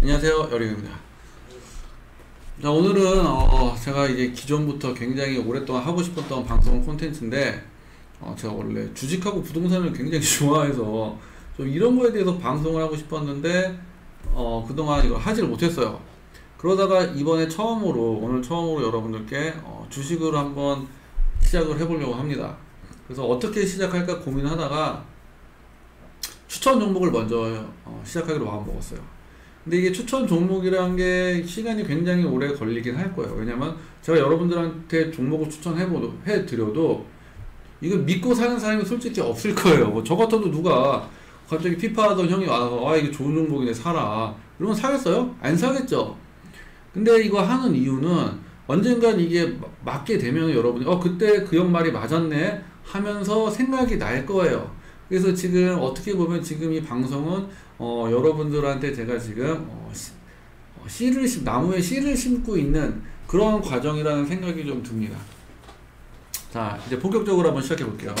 안녕하세요 여리입니다. 자 오늘은 어 제가 이제 기존부터 굉장히 오랫동안 하고 싶었던 방송 콘텐츠인데 어 제가 원래 주식하고 부동산을 굉장히 좋아해서 좀 이런 거에 대해서 방송을 하고 싶었는데 어 그동안 이걸 하지를 못했어요. 그러다가 이번에 처음으로 오늘 처음으로 여러분들께 어 주식을 한번 시작을 해보려고 합니다. 그래서 어떻게 시작할까 고민하다가 추천 종목을 먼저 어 시작하기로 마음먹었어요 근데 이게 추천 종목이라는 게 시간이 굉장히 오래 걸리긴 할 거예요. 왜냐면 제가 여러분들한테 종목을 추천해 드려도 이거 믿고 사는 사람이 솔직히 없을 거예요. 뭐 저 같아도 누가 갑자기 피파 하던 형이 와서 아 이게 좋은 종목이네 사라. 이러면 사겠어요? 안 사겠죠. 근데 이거 하는 이유는 언젠간 이게 맞게 되면 여러분이 어 그때 그 형 말이 맞았네 하면서 생각이 날 거예요. 그래서 지금 어떻게 보면 지금 이 방송은 어, 여러분들한테 제가 지금 어, 씨, 어, 씨를 심, 나무에 씨를 심고 있는 그런 과정이라는 생각이 좀 듭니다. 자, 이제 본격적으로 한번 시작해 볼게요.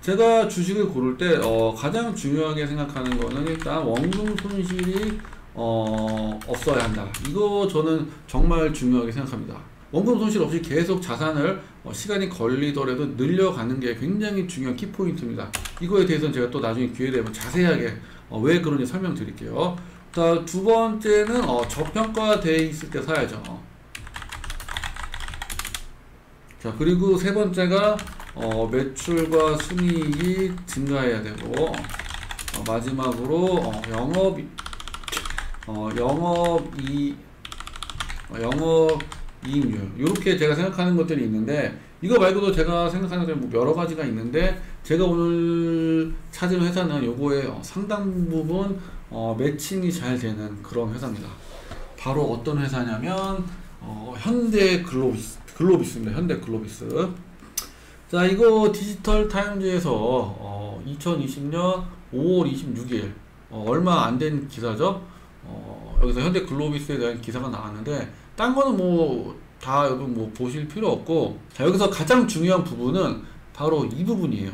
제가 주식을 고를 때 어, 가장 중요하게 생각하는 거는 일단 원금 손실이 어, 없어야 한다. 이거 저는 정말 중요하게 생각합니다. 원금 손실 없이 계속 자산을 어, 시간이 걸리더라도 늘려가는 게 굉장히 중요한 키포인트입니다. 이거에 대해서는 제가 또 나중에 기회 되면 자세하게 어, 왜 그런지 설명드릴게요. 자, 두 번째는 어, 저평가돼 있을 때 사야죠. 자, 그리고 세 번째가 어, 매출과 순이익이 증가해야 되고 어, 마지막으로 어, 영업 어, 영업이 어, 영업 이익률 이렇게 제가 생각하는 것들이 있는데 이거 말고도 제가 생각하는 것들이 뭐 여러 가지가 있는데 제가 오늘 찾은 회사는 요거에 어, 상당 부분 어, 매칭이 잘 되는 그런 회사입니다. 바로 어떤 회사냐면 어, 현대 글로비스 글로비스입니다. 현대 글로비스. 자 이거 디지털 타임즈에서 어, 2020년 5월 26일 어, 얼마 안 된 기사죠. 어, 여기서 현대 글로비스에 대한 기사가 나왔는데 딴 거는 뭐 다 여러분 뭐 보실 필요 없고 자 여기서 가장 중요한 부분은 바로 이 부분이에요.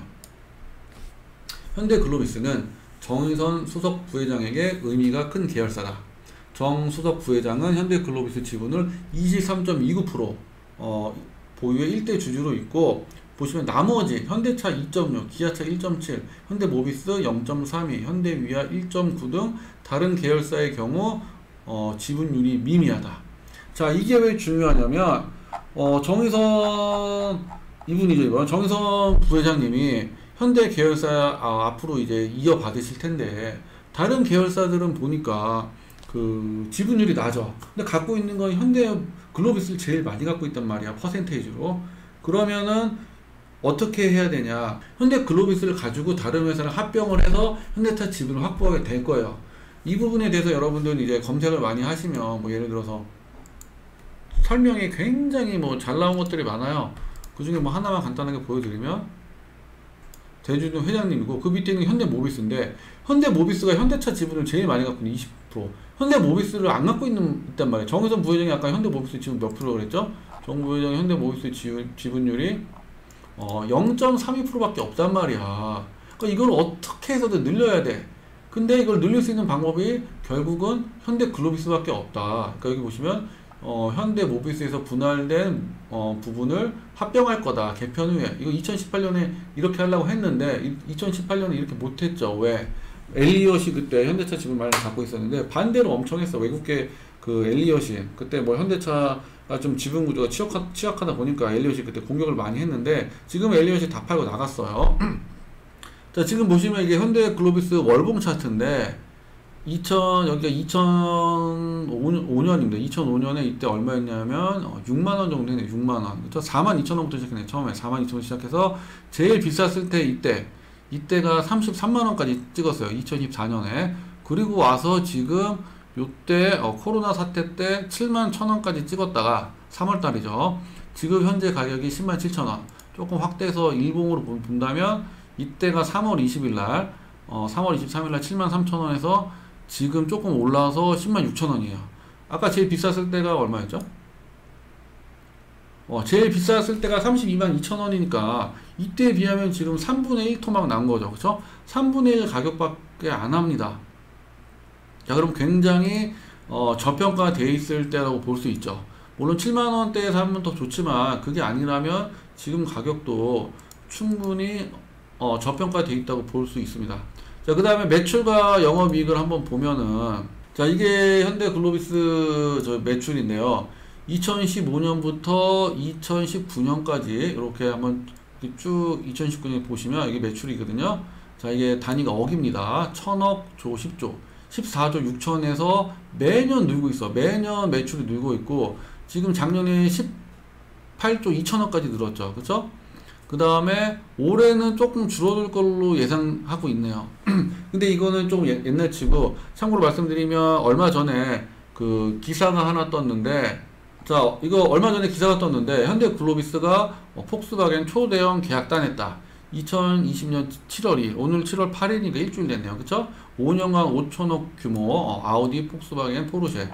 현대 글로비스는 정의선 수석 부회장에게 의미가 큰 계열사다. 정 수석 부회장은 현대 글로비스 지분을 23.29% 어, 보유의 1대 주주로 있고 보시면 나머지 현대차 2.6, 기아차 1.7, 현대모비스 0.32, 현대위아 1.9 등 다른 계열사의 경우 어, 지분율이 미미하다. 자, 이게 왜 중요하냐면, 어, 정의선, 이분이죠, 이번. 정의선 부회장님이 현대 계열사 아, 앞으로 이제 이어받으실 텐데, 다른 계열사들은 보니까 그 지분율이 낮아. 근데 갖고 있는 건 현대 글로비스를 제일 많이 갖고 있단 말이야, 퍼센테이지로. 그러면은 어떻게 해야 되냐. 현대 글로비스를 가지고 다른 회사를 합병을 해서 현대차 지분을 확보하게 될 거예요. 이 부분에 대해서 여러분들 이제 검색을 많이 하시면 뭐 예를 들어서 설명이 굉장히 뭐 잘 나온 것들이 많아요. 그 중에 뭐 하나만 간단하게 보여드리면 대주주 회장님이고 그 밑에 있는 현대 모비스인데 현대 모비스가 현대차 지분을 제일 많이 갖고 있는 20% 현대 모비스를 안 갖고 있는 있단 말이에요. 정의선 부회장이 아까 현대 모비스 지분 몇 프로 그랬죠? 정 부회장이 현대 모비스 지분, 지분율이 어, 0.32%밖에 없단 말이야. 그러니까 이걸 어떻게 해서든 늘려야 돼. 근데 이걸 늘릴 수 있는 방법이 결국은 현대 글로비스밖에 없다. 그러니까 여기 보시면 어, 현대 모비스에서 분할된 어, 부분을 합병할 거다. 개편 후에. 이거 2018년에 이렇게 하려고 했는데 2018년에 이렇게 못했죠. 왜? 엘리엇이 그때 현대차 지분 많이 갖고 있었는데 반대로 엄청 했어. 외국계 그 엘리엇이 그때 뭐 현대차가 좀 지분 구조가 취약하, 취약하다 보니까 엘리엇이 그때 공격을 많이 했는데 지금 엘리엇이 다 팔고 나갔어요. 자 지금 보시면 이게 현대 글로비스 월봉 차트인데 2000 여기가 2005년입니다. 2005년에 이때 얼마였냐면 어, 6만 원 정도 했네. 6만 원. 그렇죠? 4만 2천 원부터 시작했네. 처음에 4만 2천 원 시작해서 제일 비쌌을 때 이때 이때가 33만 원까지 찍었어요. 2014년에. 그리고 와서 지금 요때 어, 코로나 사태 때 7만 1천 원까지 찍었다가 3월 달이죠. 지금 현재 가격이 10만 7천 원. 조금 확대해서 일봉으로 본다면 이때가 3월 20일 날 어, 3월 23일 날 7만 3천 원에서 지금 조금 올라와서 10만 6천 원이에요. 아까 제일 비쌌을 때가 얼마였죠? 어, 제일 비쌌을 때가 32만 2천 원이니까 이때에 비하면 지금 3분의 1 토막 난 거죠. 그쵸? 3분의 1 가격밖에 안 합니다. 자, 그럼 굉장히 어, 저평가 돼 있을 때라고 볼 수 있죠. 물론 7만 원대에 사면 더 좋지만 그게 아니라면 지금 가격도 충분히 어, 저평가 돼 있다고 볼 수 있습니다. 자, 그 다음에 매출과 영업이익을 한번 보면은 자, 이게 현대글로비스 저 매출인데요. 2015년부터 2019년까지 이렇게 한번 쭉 2019년 보시면 이게 매출이거든요. 자, 이게 단위가 억입니다. 천억 조 10조. 14조 6천에서 매년 늘고 있어. 매년 매출이 늘고 있고 지금 작년에 18조 2천억까지 늘었죠. 그쵸? 그 다음에 올해는 조금 줄어들 걸로 예상하고 있네요. 근데 이거는 좀 예, 옛날 치고 참고로 말씀드리면 얼마 전에 그 기사가 하나 떴는데 자 이거 얼마 전에 기사가 떴는데 현대글로비스가 어, 폭스바겐 초대형 계약 따냈다. 2020년 7월이 오늘 7월 8일이니까 일주일 됐네요. 그쵸? 5년간 5천억 규모 어, 아우디, 폭스바겐, 포르쉐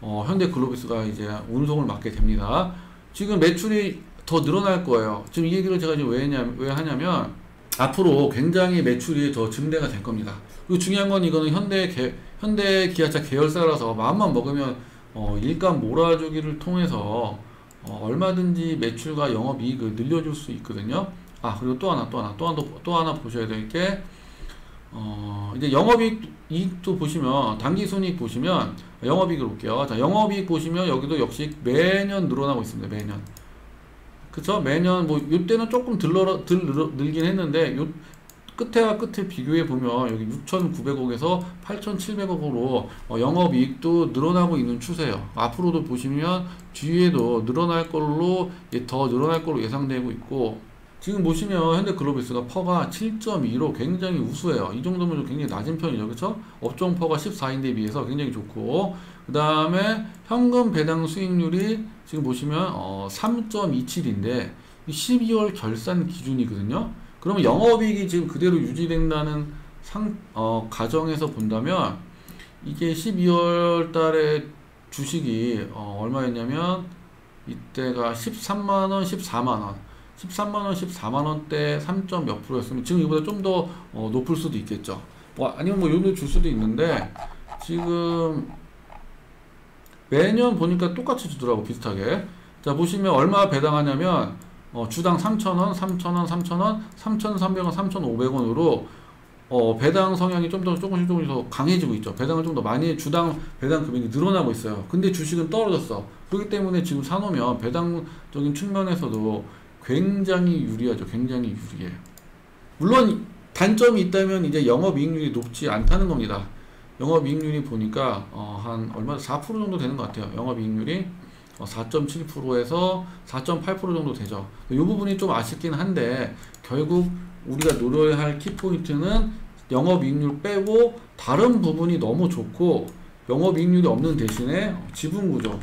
어, 현대글로비스가 이제 운송을 맡게 됩니다. 지금 매출이 더 늘어날 거예요. 지금 이 얘기를 제가 지금 왜, 했냐, 왜 하냐면 앞으로 굉장히 매출이 더 증대가 될 겁니다. 그리고 중요한 건 이거는 현대 개, 현대 기아차 계열사라서 마음만 먹으면 어, 일감 몰아주기를 통해서 어, 얼마든지 매출과 영업이익을 늘려줄 수 있거든요. 아 그리고 또 하나 또 하나 또 하나 또 하나 보셔야 될게 어, 이제 영업이익도 보시면 단기순이익 보시면 영업이익을 볼게요. 자 영업이익 보시면 여기도 역시 매년 늘어나고 있습니다. 매년. 그쵸? 매년 뭐 이때는 조금 덜 덜 늘긴 했는데 요 끝에와 끝에 비교해 보면 여기 6,900억에서 8,700억으로 어, 영업이익도 늘어나고 있는 추세예요. 앞으로도 보시면 뒤에도 늘어날 걸로 예, 더 늘어날 걸로 예상되고 있고 지금 보시면 현대글로비스가 PER가 7.2로 굉장히 우수해요. 이 정도면 굉장히 낮은 편이죠. 그렇죠? 업종 PER가 14인데 비해서 굉장히 좋고 그 다음에 현금 배당 수익률이 지금 보시면 어, 3.27인데 12월 결산 기준이거든요. 그러면 영업이익이 지금 그대로 유지된다는 상, 어, 가정에서 본다면 이게 12월 달에 주식이 어, 얼마였냐면 이때가 13만원, 14만원 13만원, 14만원대 3. 몇 프로였으면 지금 이보다 좀더 어, 높을 수도 있겠죠. 뭐 아니면 뭐 요도 줄 수도 있는데 지금 매년 보니까 똑같이 주더라고 비슷하게. 자 보시면 얼마 배당하냐면 어, 주당 3,000원, 3,000원, 3,000원, 3,300원, 3,500원으로 어, 배당 성향이 좀 더 조금씩 조금씩 더 강해지고 있죠. 배당을 좀 더 많이 주당 배당 금액이 늘어나고 있어요. 근데 주식은 떨어졌어. 그렇기 때문에 지금 사놓으면 배당적인 측면에서도 굉장히 유리하죠. 굉장히 유리해요. 물론 단점이 있다면 이제 영업이익률이 높지 않다는 겁니다. 영업이익률이 보니까 어, 한 얼마 4% 정도 되는 것 같아요. 영업이익률이 어, 4.7%에서 4.8% 정도 되죠. 이 부분이 좀 아쉽긴 한데 결국 우리가 노려야 할 키포인트는 영업이익률 빼고 다른 부분이 너무 좋고 영업이익률이 없는 대신에 지분구조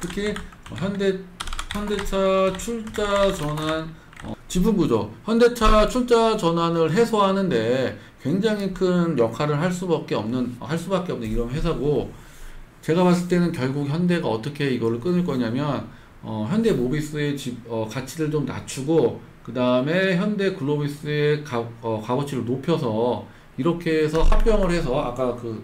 특히 현대 현대차 출자 전환 어, 지분 구조. 현대차 출자 전환을 해소하는데 굉장히 큰 역할을 할 수밖에 없는 할 수밖에 없는 이런 회사고 제가 봤을 때는 결국 현대가 어떻게 이거를 끊을 거냐면 어, 현대 모비스의 지, 어, 가치를 좀 낮추고 그 다음에 현대 글로비스의 가, 어, 값어치를 높여서 이렇게 해서 합병을 해서 아까 그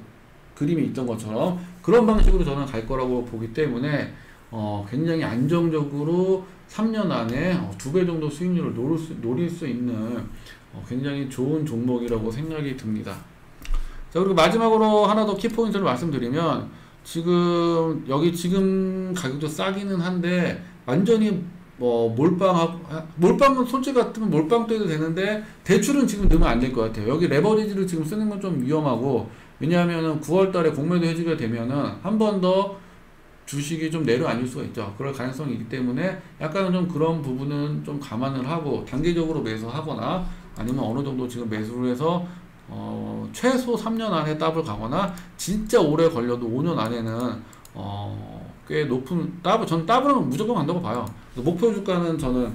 그림이 있던 것처럼 그런 방식으로 저는 갈 거라고 보기 때문에 어, 굉장히 안정적으로 3년 안에 어, 두배 정도 수익률을 노릴 수, 노릴 수 있는 어, 굉장히 좋은 종목이라고 생각이 듭니다. 자, 그리고 마지막으로 하나 더 키포인트를 말씀드리면 지금 여기 지금 가격도 싸기는 한데 완전히 뭐 몰빵하고 몰빵은 솔직히 같으면 몰빵 때도 되는데 대출은 지금 넣으면 안 될 것 같아요. 여기 레버리지를 지금 쓰는 건 좀 위험하고 왜냐하면은 9월 달에 공매도 해지가 되면은 한 번 더 주식이 좀 내려앉을 수가 있죠. 그럴 가능성이 있기 때문에 약간은 좀 그런 부분은 좀 감안을 하고 단계적으로 매수하거나 아니면 어느 정도 지금 매수를 해서 어, 최소 3년 안에 더블 가거나 진짜 오래 걸려도 5년 안에는 어, 꽤 높은 더블 전 더블은 무조건 간다고 봐요. 목표 주가는 저는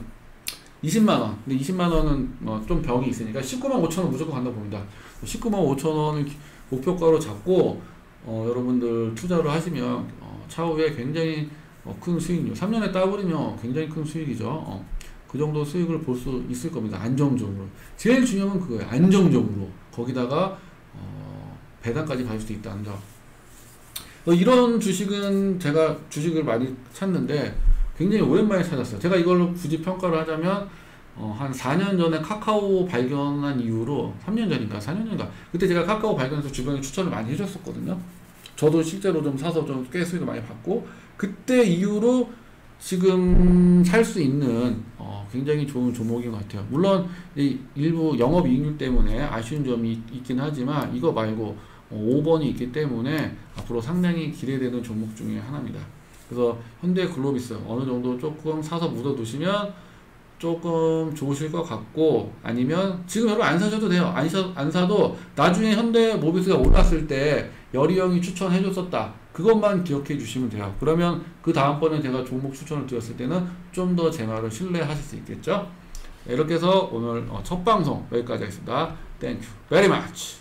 20만 원. 근데 20만 원은 어, 좀 벽이 있으니까 19만 5천 원 무조건 간다고 봅니다. 19만 5천 원을 목표가로 잡고 어, 여러분들 투자를 하시면 어, 차후에 굉장히 어, 큰 수익률 3년에 따버리면 굉장히 큰 수익이죠. 어, 그 정도 수익을 볼 수 있을 겁니다. 안정적으로. 제일 중요한 건 그거예요. 안정적으로. 거기다가 어, 배당까지 가질 수 있다는 점 어, 이런 주식은 제가 주식을 많이 찾는데 굉장히 오랜만에 찾았어요. 제가 이걸 굳이 평가를 하자면 어, 한 4년 전에 카카오 발견한 이후로 3년 전인가 4년 전인가 그때 제가 카카오 발견해서 주변에 추천을 많이 해줬었거든요. 저도 실제로 좀 사서 좀 꽤 수익을 많이 받고 그때 이후로 지금 살 수 있는 어, 굉장히 좋은 종목인 것 같아요. 물론 이 일부 영업 이익률 때문에 아쉬운 점이 있긴 하지만 이거 말고 어, 5번이 있기 때문에 앞으로 상당히 기대되는 종목 중에 하나입니다. 그래서 현대 글로비스 어느 정도 조금 사서 묻어두시면 조금 좋으실 것 같고 아니면 지금 여러분 안 사셔도 돼요. 안, 사, 안 사도 나중에 현대 모비스가 올랐을 때 열이 형이 추천해 줬었다. 그것만 기억해 주시면 돼요. 그러면 그 다음번에 제가 종목 추천을 드렸을 때는 좀 더 제 말을 신뢰하실 수 있겠죠. 이렇게 해서 오늘 어, 첫 방송 여기까지 하겠습니다. Thank you very much.